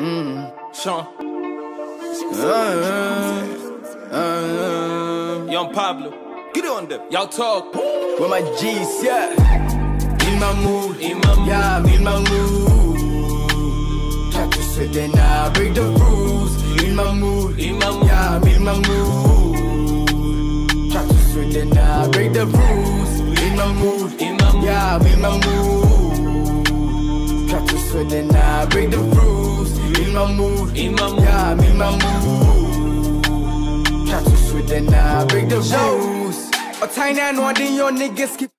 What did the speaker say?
Mm. Sean. Uh, uh, Young Pablo. Get on them. Yaw Tog. with my G's, yeah. In my mood, In my mood. yeah, I'm in my mood. Try to sweat and I break the rules. In my mood, In my mood. yeah, I'm in my mood. Try to sweat and I break the rules. In my mood, In my mood. yeah, I'm in my mood. Try to sweat and I break the rules. In my mood, In my mood. yeah, I'm in my mood. Try to sweat and I break the rules. A tiny and one in your niggas keep.